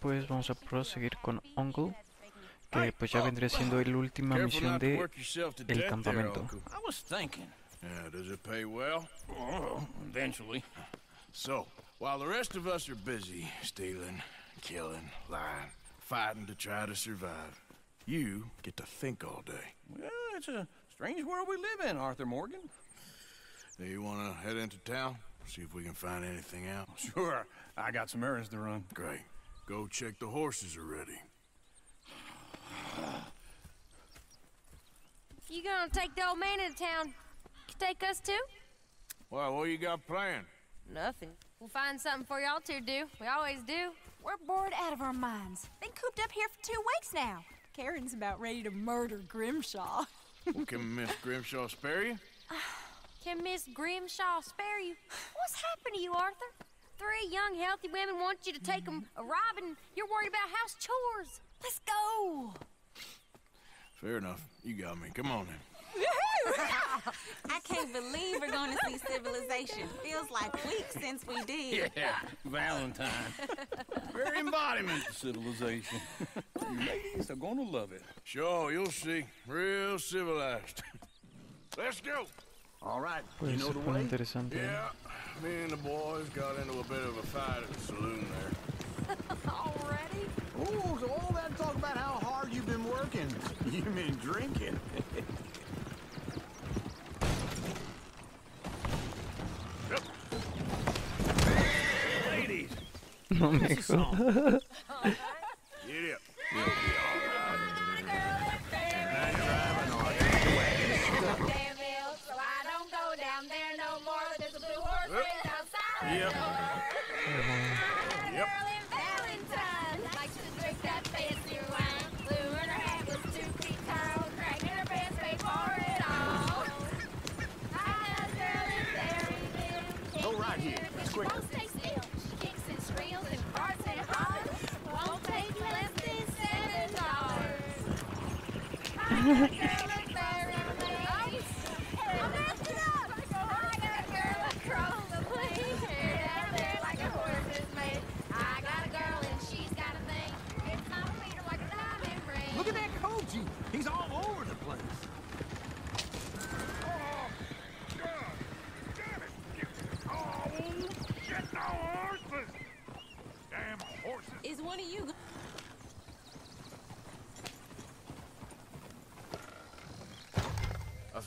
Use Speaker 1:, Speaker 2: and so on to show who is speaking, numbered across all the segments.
Speaker 1: pues vamos a proseguir con Uncle, que pues ya vendría siendo la última misión de
Speaker 2: work yourself to
Speaker 1: el campamento.
Speaker 2: Uncle.
Speaker 3: I was thinking.
Speaker 2: Yeah, does it pay well?
Speaker 3: Oh, eventually.
Speaker 2: So, while the rest of us are busy stealing, killing, lying, fighting to try to survive, you get to think all day.
Speaker 3: Well, it's a strange world we live in, Arthur Morgan.
Speaker 2: Do you want to head into town? See if we can find anything out?
Speaker 3: Sure, I got some errands to run.
Speaker 2: Great. Go check the horses are ready.
Speaker 4: You gonna take the old man into town? Take us too?
Speaker 2: Well, what you got planned?
Speaker 4: Nothing. We'll find something for y'all to do. We always do.
Speaker 5: We're bored out of our minds. Been cooped up here for two weeks now. Karen's about ready to murder Grimshaw.
Speaker 2: Well, can Miss Grimshaw spare you?
Speaker 4: Can Miss Grimshaw spare you? What's happened to you, Arthur? Three young, healthy women want you to take them a robbing. You're worried about house chores.
Speaker 5: Let's go.
Speaker 2: Fair enough. You got me. Come on then.
Speaker 6: I can't believe we're going to see civilization. Feels like weeks since we did.
Speaker 3: Yeah, Valentine. Very embodiment of civilization. you ladies are gonna love it.
Speaker 2: Sure, you'll see. Real civilized. Let's go.
Speaker 3: All right, you know the way.
Speaker 1: interesante. ¿eh?
Speaker 2: Yeah, me and the boys got into a bit of a fight at the saloon there.
Speaker 4: Already?
Speaker 7: Ooh, so all that talk about how hard you've been working. You mean drinking?
Speaker 3: Ladies,
Speaker 1: No me
Speaker 3: this
Speaker 2: oh,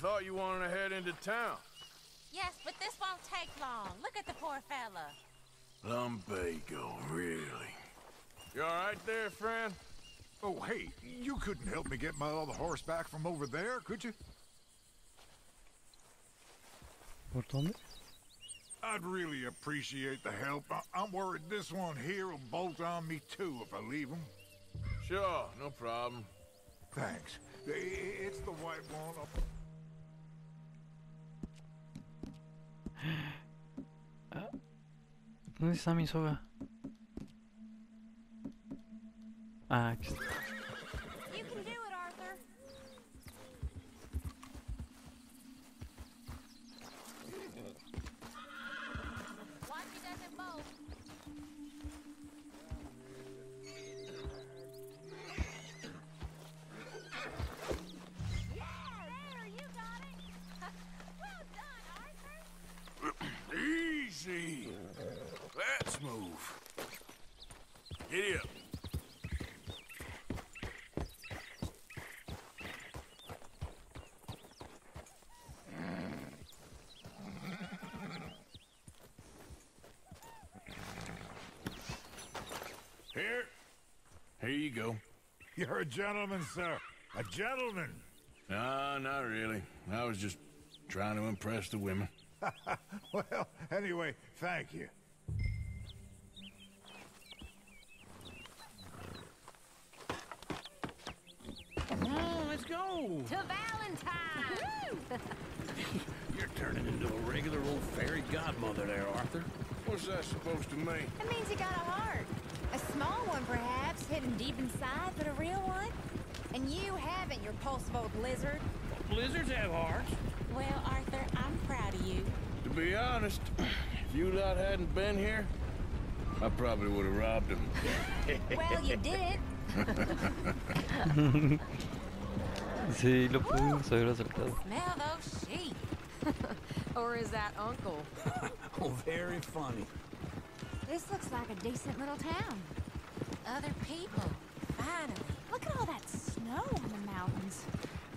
Speaker 2: thought you wanted to head into town.
Speaker 6: Yes, but this won't take long. Look at the poor fella.
Speaker 2: Lumbago, really? You all right there, friend?
Speaker 8: Oh, hey, you couldn't help me get my other horse back from over there, could you?
Speaker 1: ¿Por dónde?
Speaker 8: I'd really appreciate the help. I- I'm worried this one here will bolt on me too if I leave him.
Speaker 2: Sure, no problem.
Speaker 8: Thanks. I- I- It's the white one.
Speaker 1: ¿Dónde está mi soga? Ah, aquí está.
Speaker 2: Go.
Speaker 8: You're a gentleman, sir. A gentleman.
Speaker 2: No, not really. I was just trying to impress the women.
Speaker 8: Well, anyway, thank you.
Speaker 3: Come on, let's go.
Speaker 4: To Valentine.
Speaker 3: You're turning into a regular old fairy godmother there, Arthur.
Speaker 2: What's that supposed to mean?
Speaker 5: It means you got a heart. A small one, perhaps, hidden deep inside, but a real one. And you haven't, you repulsive old lizard.
Speaker 3: Blizzards have hearts.
Speaker 6: Well, Arthur, I'm proud of you.
Speaker 2: To be honest, if you lot hadn't been here, I probably would have robbed him.
Speaker 5: Well, you did.
Speaker 1: Sí, lo pudimos haber asaltado.
Speaker 6: Smell those sheep.
Speaker 4: Or is that Uncle?
Speaker 3: Oh, very funny.
Speaker 5: This looks like a decent little town.
Speaker 6: Other people. Finally.
Speaker 5: Look at all that snow on the mountains.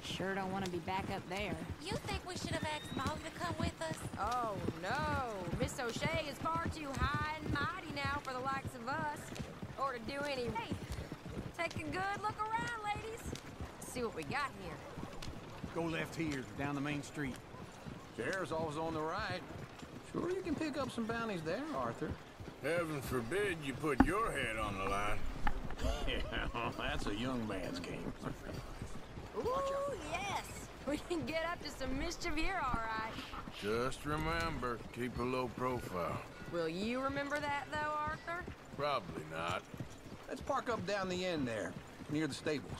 Speaker 5: Sure don't want to be back up there.
Speaker 6: You think we should have asked Molly to come with us?
Speaker 4: Oh, no. Miss O'Shea is far too high and mighty now for the likes of us. Or to do any... Hey, take a good look around, ladies. See what we got here.
Speaker 7: Go left here, down the main street. Sheriff's always on the right. Sure you can pick up some bounties there, Arthur.
Speaker 2: Heaven forbid you put your head on the line.
Speaker 7: Yeah, oh, that's a young man's game.
Speaker 4: Ooh, yes. We can get up to some mischief here, all right.
Speaker 2: Just remember, keep a low profile.
Speaker 4: Will you remember that, though, Arthur?
Speaker 2: Probably not.
Speaker 7: Let's park up down the end there, near the stables.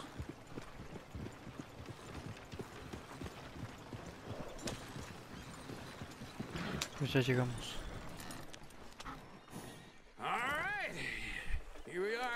Speaker 1: Pues ya llegamos.
Speaker 3: All right. Here we are,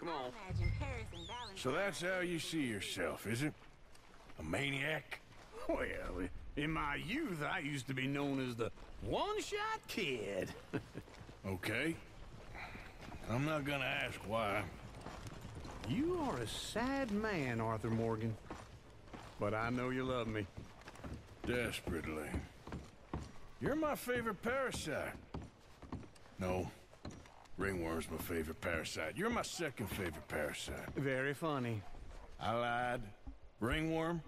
Speaker 3: Come on.
Speaker 6: Imagine Paris and Valentine.
Speaker 2: So that's how you see yourself, is it? A maniac?
Speaker 3: Well, in my youth, I used to be known as the one-shot kid.
Speaker 2: Okay. I'm not gonna ask why.
Speaker 7: You are a sad man, Arthur Morgan. But I know you love me.
Speaker 2: Desperately. You're my favorite parasite. No. Ringworm's my favorite parasite. You're my second favorite parasite.
Speaker 7: Very funny.
Speaker 2: I lied. Ringworm,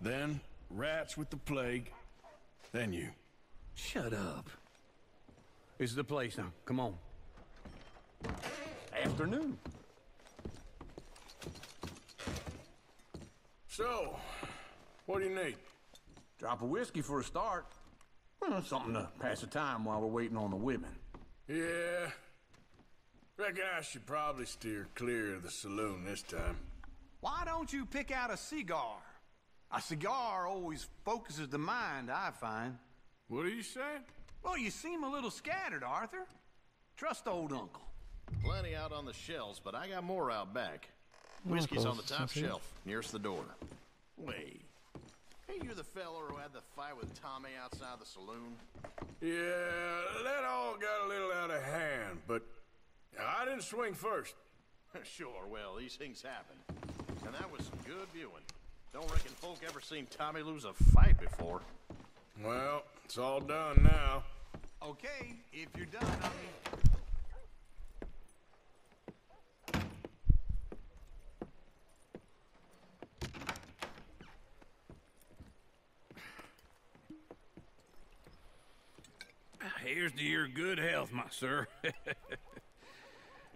Speaker 2: then rats with the plague, then you.
Speaker 7: Shut up. This is the place now. Come on. Afternoon.
Speaker 2: So, what do you need?
Speaker 7: Drop of whiskey for a start. Well, something to pass the time while we're waiting on the women.
Speaker 2: Yeah. Reckon I should probably steer clear of the saloon this time.
Speaker 7: Why don't you pick out a cigar? A cigar always focuses the mind, I find.
Speaker 2: What are you saying?
Speaker 7: Well, you seem a little scattered, Arthur. Trust old uncle.
Speaker 9: Plenty out on the shelves, but I got more out back. Whiskey's on the top shelf, nearest the door. Wait. Ain't you the feller who had the fight with Tommy outside the saloon?
Speaker 2: Yeah, that all got a little out of hand, but I didn't swing first.
Speaker 9: sure, well, these things happen. And that was some good viewing. Don't reckon folk ever seen Tommy lose a fight before.
Speaker 2: Well, it's all done now.
Speaker 7: Okay, if you're done, I mean...
Speaker 3: Here's to your good health, my sir.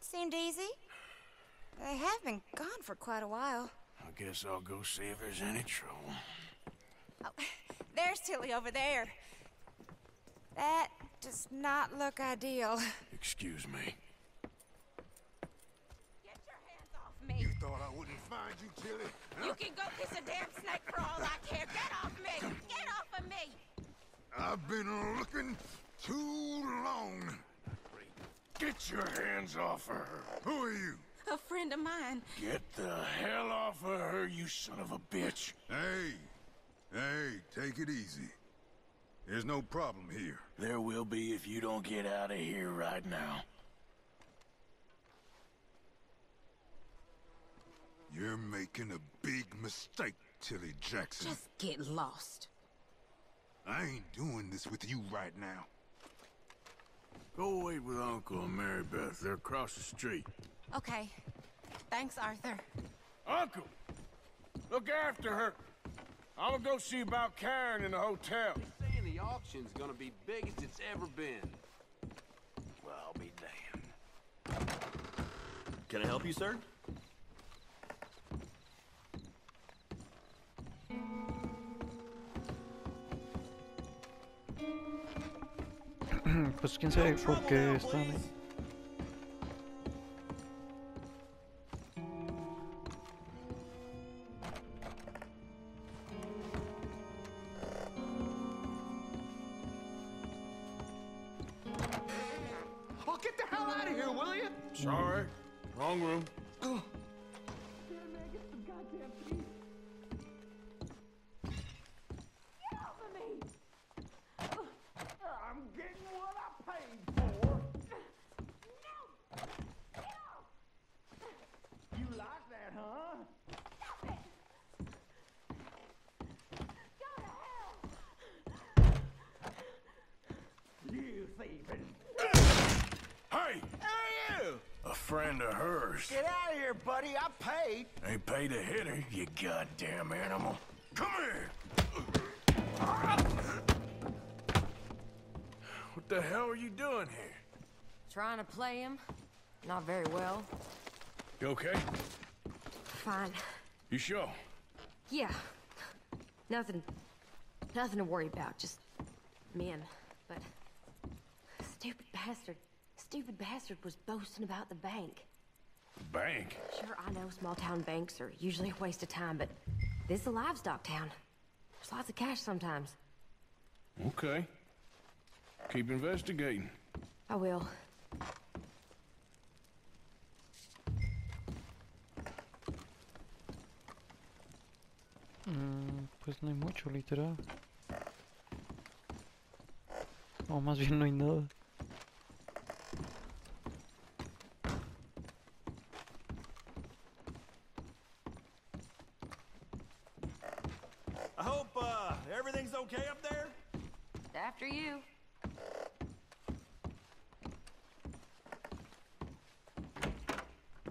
Speaker 5: It seemed easy. They have been gone for quite a while.
Speaker 2: I guess I'll go see if there's any trouble.
Speaker 5: Oh, there's Tilly over there. That does not look ideal.
Speaker 2: Excuse me.
Speaker 5: Get your hands off me.
Speaker 8: You thought I wouldn't find you, Tilly?
Speaker 6: You can go kiss a damn snake for all I care. Get off me! Get off of me!
Speaker 8: I've been looking too long.
Speaker 2: Get your hands off of her.
Speaker 8: Who are you?
Speaker 6: A friend of mine.
Speaker 2: Get the hell off of her, you son of a bitch.
Speaker 8: Hey, hey, take it easy. There's no problem here.
Speaker 2: There will be if you don't get out of here right now.
Speaker 8: You're making a big mistake, Tilly Jackson.
Speaker 6: Just get lost.
Speaker 8: I ain't doing this with you right now.
Speaker 2: Go wait with Uncle and Mary Beth. They're across the street.
Speaker 6: Okay. Thanks, Arthur.
Speaker 2: Uncle! Look after her. I'm gonna go see about Karen in the hotel.
Speaker 10: They're saying the auction's gonna be big as it's ever been.
Speaker 2: Well, I'll be damned.
Speaker 11: Can I help you, sir?
Speaker 1: Pues quién sabe por qué están ahí.
Speaker 3: Oh, get the hell out of here, will you?
Speaker 2: Sorry. Wrong room.
Speaker 3: Oh. You thieving.
Speaker 2: Hey!
Speaker 3: Hey, you!
Speaker 2: A friend of hers.
Speaker 3: Get out of here, buddy. I paid.
Speaker 2: Ain't paid to hit her, you goddamn animal. Come here! What the hell are you doing here?
Speaker 4: Trying to play him. Not very well.
Speaker 2: You okay?
Speaker 4: Fine.
Speaker 2: You sure?
Speaker 4: Yeah. Nothing. Nothing to worry about. Just men. But stupid bastard. Stupid bastard was boasting about the bank.
Speaker 2: Bank?
Speaker 4: Sure, I know small town banks are usually a waste of time, but this is a livestock town. There's lots of cash sometimes.
Speaker 2: Okay. Keep investigating.
Speaker 4: I will.
Speaker 1: Mm, pues no hay mucho, literal. O más bien no hay nada.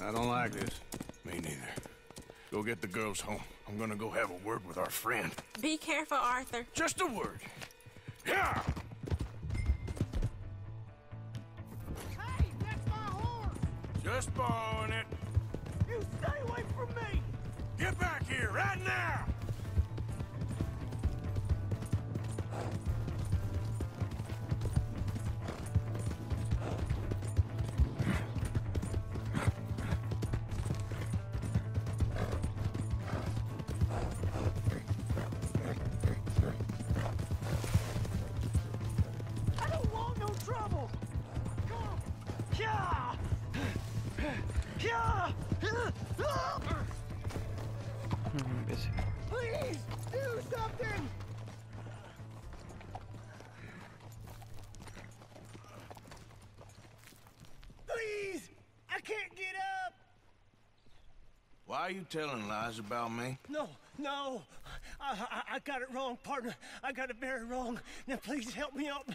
Speaker 2: I don't like this. Me neither. Go get the girls home. I'm gonna go have a word with our friend.
Speaker 6: Be careful, Arthur.
Speaker 2: Just a word. Yeah!
Speaker 3: Hey, that's my horse!
Speaker 2: Just borrowing it.
Speaker 3: You stay away from me!
Speaker 2: Get back here right now! Are you telling lies about me?
Speaker 12: No, no. I, I, I got it wrong, partner. I got it very wrong. Now, please help me up.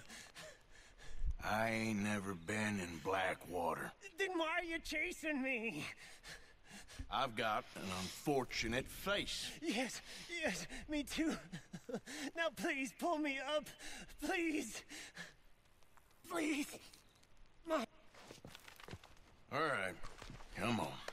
Speaker 2: I ain't never been in Blackwater.
Speaker 12: Then why are you chasing me?
Speaker 2: I've got an unfortunate face.
Speaker 12: Yes, yes, me too. now please pull me up. Please. Please. My.
Speaker 2: All right, come on.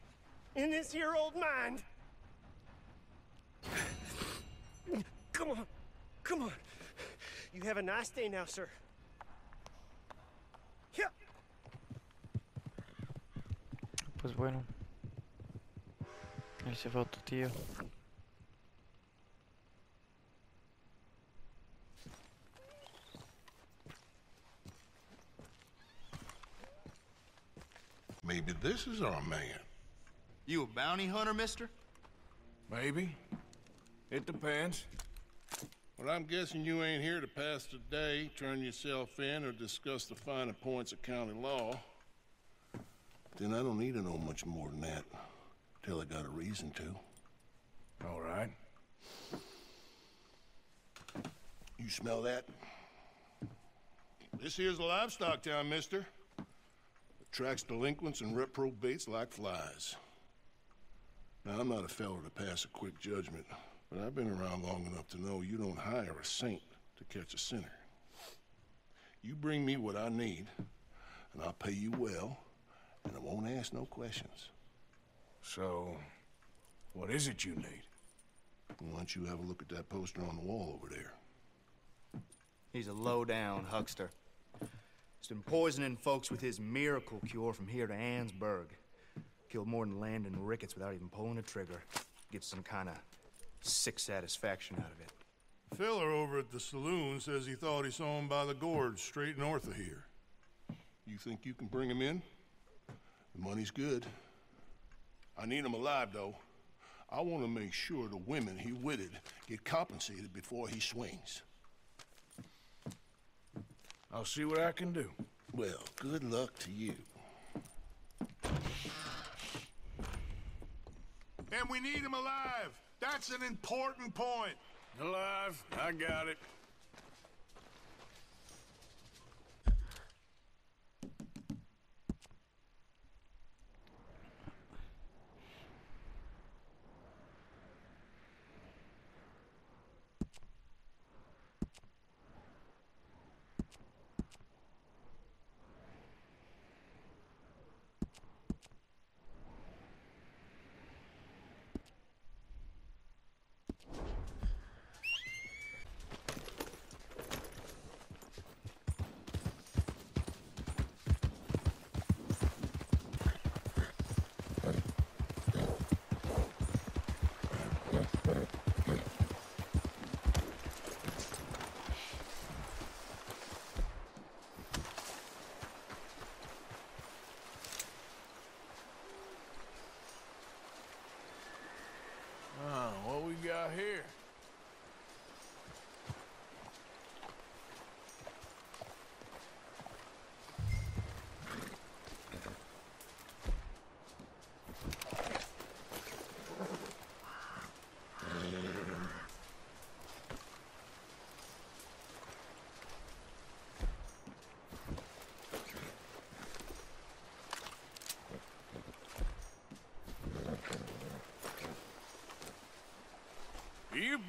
Speaker 12: in this here old mind. Come on. Come on. You have a nice day now, sir. Yeah.
Speaker 1: Pues bueno. Ahí se fue tu tío.
Speaker 2: Maybe this is our man.
Speaker 13: You a bounty hunter, mister?
Speaker 2: Maybe. It depends.
Speaker 14: Well, I'm guessing you ain't here to pass the day, turn yourself in, or discuss the finer points of county law.
Speaker 2: Then I don't need to know much more than that. Till I got a reason to. All right. You smell that?
Speaker 14: This here's a livestock town, mister. Attracts delinquents and reprobates like flies. Now, I'm not a fellow to pass a quick judgment, but I've been around long enough to know you don't hire a saint to catch a sinner. You bring me what I need, and I'll pay you well, and I won't ask no questions.
Speaker 2: So, what is it you need?
Speaker 14: Why don't you have a look at that poster on the wall over there?
Speaker 13: He's a low-down huckster. He's been poisoning folks with his miracle cure from here to Annesburg. Killed more than Landon Ricketts without even pulling a trigger. Gets some kind of sick satisfaction out of it.
Speaker 14: Feller over at the saloon says he thought he saw him by the gorge straight north of here. You think you can bring him in? The money's good. I need him alive, though. I want to make sure the women he witted get compensated before he swings.
Speaker 2: I'll see what I can do.
Speaker 14: Well, good luck to you.
Speaker 8: And we need him alive. That's an important point.
Speaker 2: Alive. I got it.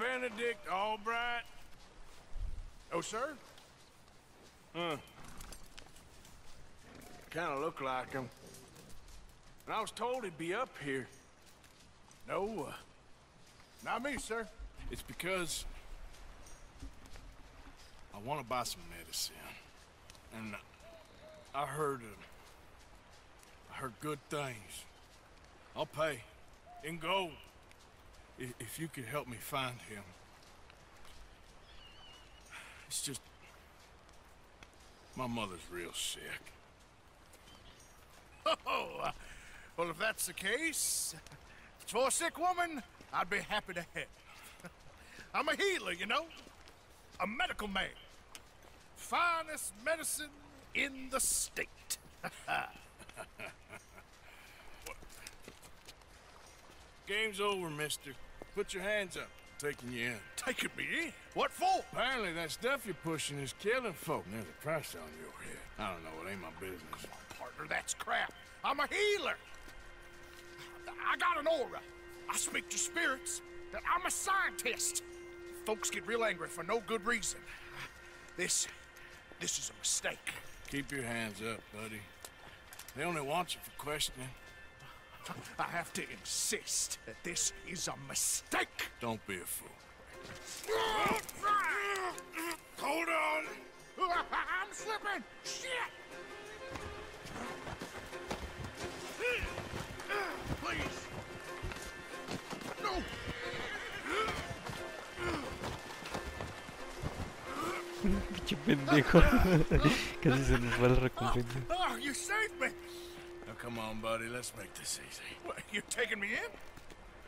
Speaker 2: Benedict Allbright? Oh, sir? Huh. Kind of look like him. And I was told he'd be up here. No, uh, not me, sir. It's because I want to buy some medicine. And I heard, uh, I heard good things. I'll pay in gold if, you could help me find him. It's just my mother's real sick.
Speaker 13: Oh, uh, well, if that's the case, for a sick woman, I'd be happy to help. I'm a healer, you know? A medical man. Finest medicine in the state.
Speaker 2: Game's over, mister. Put your hands up. I'm taking you in.
Speaker 13: Taking me in? What for?
Speaker 2: Apparently that stuff you're pushing is killing folk. And there's a price on your head. I don't know. It ain't my business.
Speaker 13: Partner, that's crap. I'm a healer. I got an aura. I speak to spirits. I'm a scientist. Folks get real angry for no good reason. This, this is a mistake.
Speaker 2: Keep your hands up, buddy. They only want you for questioning.
Speaker 13: I have to insist that this is a mistake.
Speaker 2: Don't be a fool.
Speaker 13: Hold on. I'm slipping. Shit. Please. No.
Speaker 1: Pinche pendejo. Casi se nos va la recompensa.
Speaker 13: Oh, you saved me.
Speaker 2: Come on, buddy. Let's make this easy.
Speaker 13: What, you taking me in?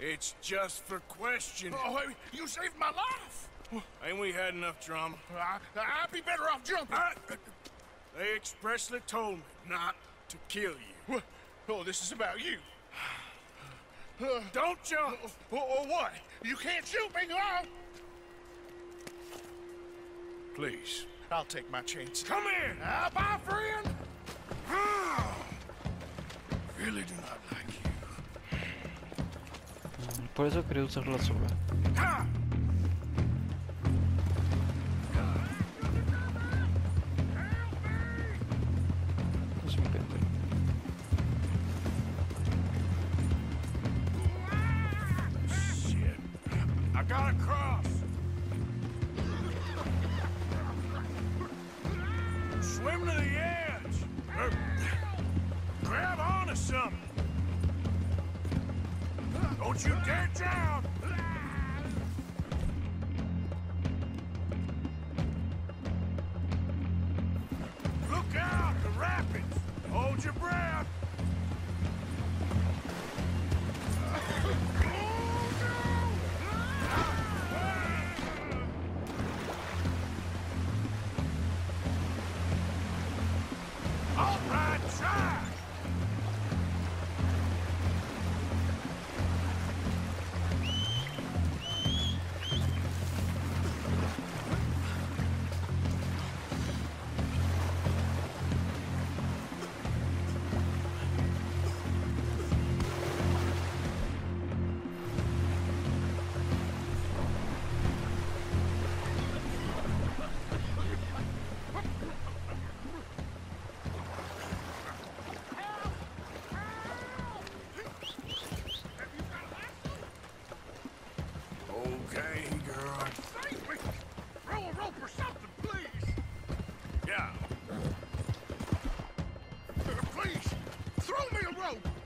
Speaker 2: It's just for questioning.
Speaker 13: Oh, you saved my life.
Speaker 2: Ain't we had enough drama?
Speaker 13: I, I'd be better off jumping.
Speaker 2: They expressly told me not to kill you.
Speaker 13: Oh, this is about you.
Speaker 2: Don't jump!
Speaker 13: Or, or what? You can't shoot me, huh?
Speaker 2: Please.
Speaker 13: I'll take my chance.
Speaker 2: Come in!
Speaker 13: Ah, bye, friend!
Speaker 2: I really do not like you.
Speaker 1: Por eso quería
Speaker 13: throw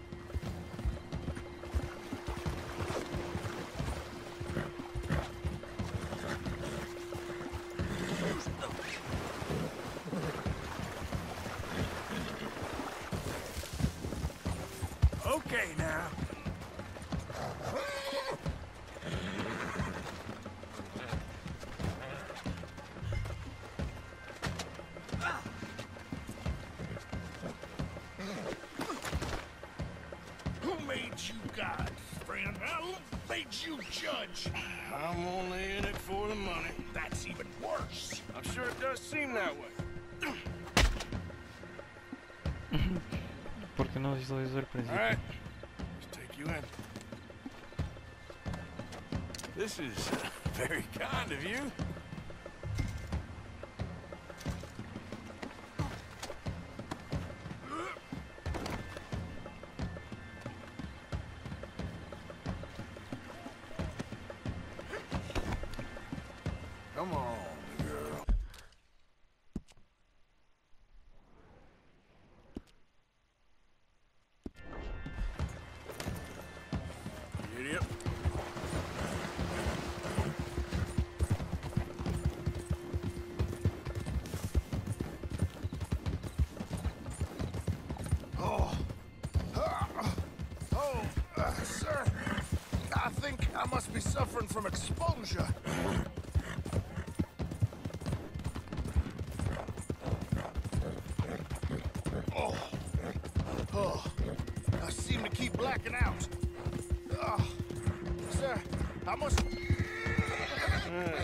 Speaker 2: Take you in. This is uh, Very kind of you.
Speaker 13: From exposure. Oh. Oh. I seem to keep blacking out. Oh. Sir, I must...
Speaker 2: Eh,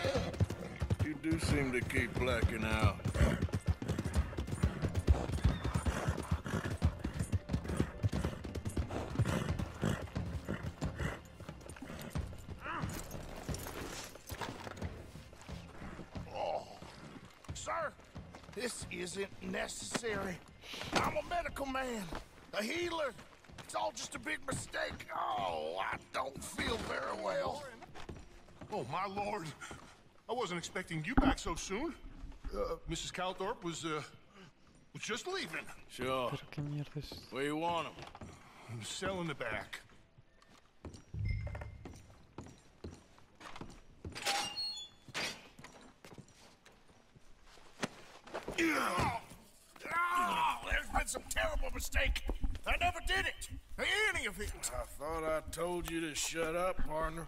Speaker 2: you do seem to keep blacking out.
Speaker 13: Necessary. I'm a medical man, a healer. It's all just a big mistake. Oh, I don't feel very well.
Speaker 14: Oh, my lord. I wasn't expecting you back so soon. Uh, Mrs. Calthorpe was, uh, was just leaving.
Speaker 2: Sure.
Speaker 1: Pero qué.
Speaker 2: Where you want him?
Speaker 14: Cell in the back.
Speaker 13: Oh, some terrible mistake. I never did it. Any of it.
Speaker 2: I thought I told you to shut up, partner.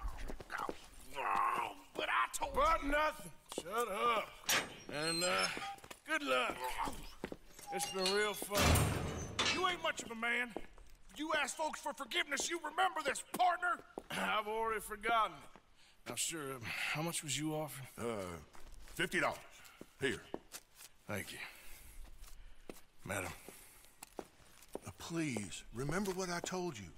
Speaker 13: Oh, but I told
Speaker 2: But nothing. Shut up. And, uh, good luck. It's been real fun.
Speaker 13: You ain't much of a man. You ask folks for forgiveness, you remember this, partner.
Speaker 2: I've already forgotten it. Now, sure, um, how much was you offering?
Speaker 14: Uh, fifty dollars. Here.
Speaker 2: Thank you. Madam.
Speaker 13: Please, remember what I told you.